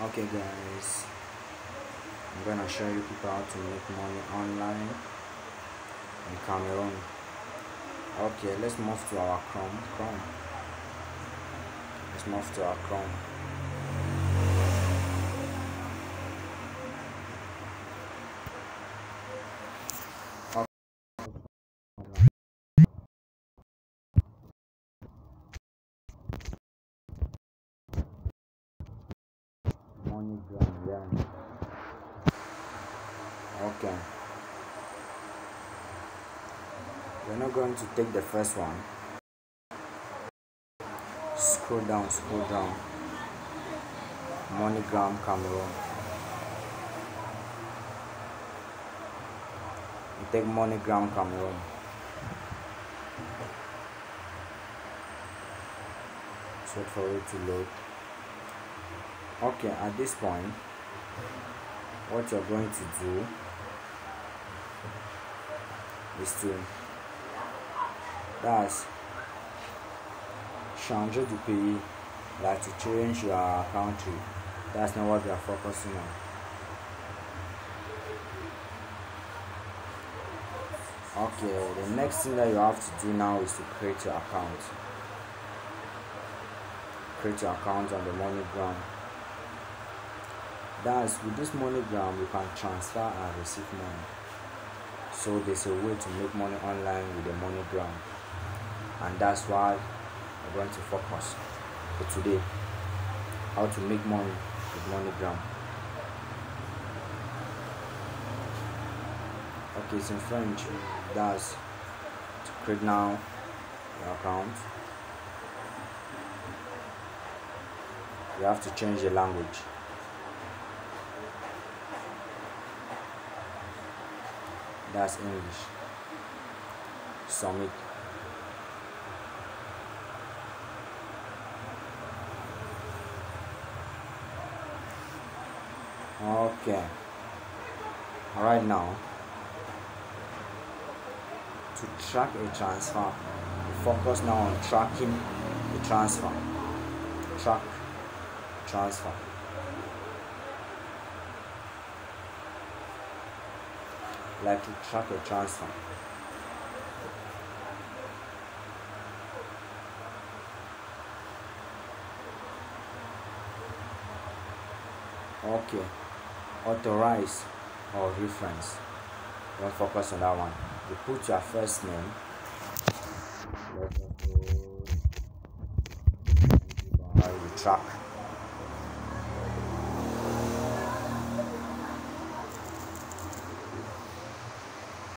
okay guys. I'm gonna show you people how to make money online in cameroon. Okay let's move to our chrome. Chrome. Let's move to our chrome Okay. We're not going to take the first one. Scroll down, scroll down. MoneyGram Cameroon. You take MoneyGram Cameroon. Wait for it to load okay at this point what you're going to do is to that's changer de pays like to change your country that's not what we are focusing on. Okay the next thing that you have to do now is to create your account. Create your account on the MoneyGram Thus, with this MoneyGram, you can transfer and receive money. So there's a way to make money online with the MoneyGram, and that's why we're going to focus for today. How to make money with MoneyGram. Okay, it's in French. That's to create now your account. You have to change the language. That's English. Submit okay. Right now to track a transfer focus now on tracking the transfer track transfer like to track a transfer. Okay, authorize or reference. Don't focus on that one. You put your first name. You track